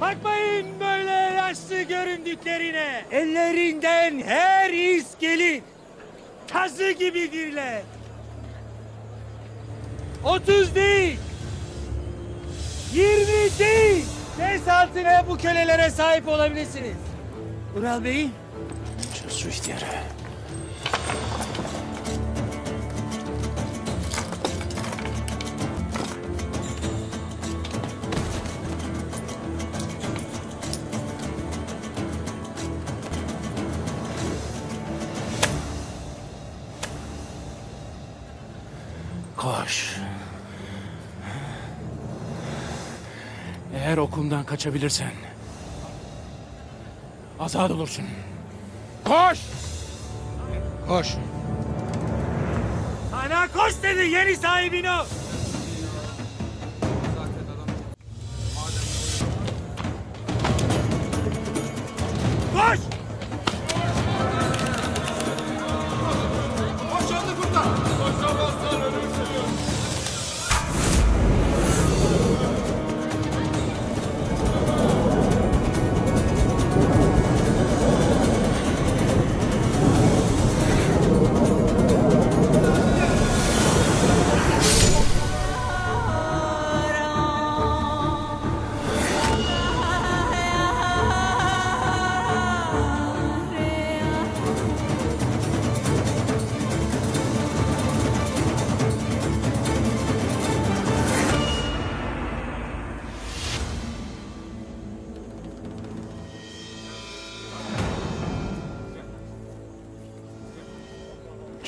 Bakmayın böyle yaşlı göründüklerine. Ellerinden her iz gelir. Kazı gibidirler. Otuz değil. Yirmi değil. Beş altına bu kölelere sahip olabilirsiniz. Ural Bey'in Çöz şu ihtiyarı. Koş. Eğer okuldan kaçabilirsen azat olursun. Koş! Koş. Sana koş dedi yeni sahibin o.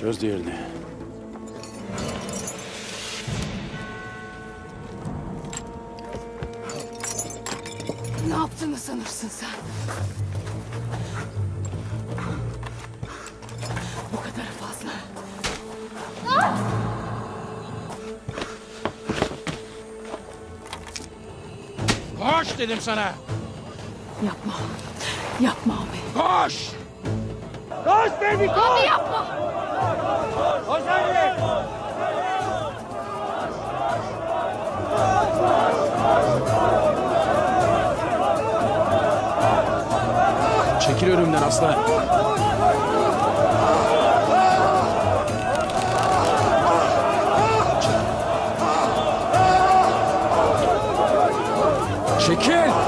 Çöz diğerini. Ne yaptığını sanırsın sen? Bu kadar fazla. Koş dedim sana. Yapma. Yapma abi. Koş! Koş dedi koş! Abi yapma. Çekil önümden aslan. Çekil!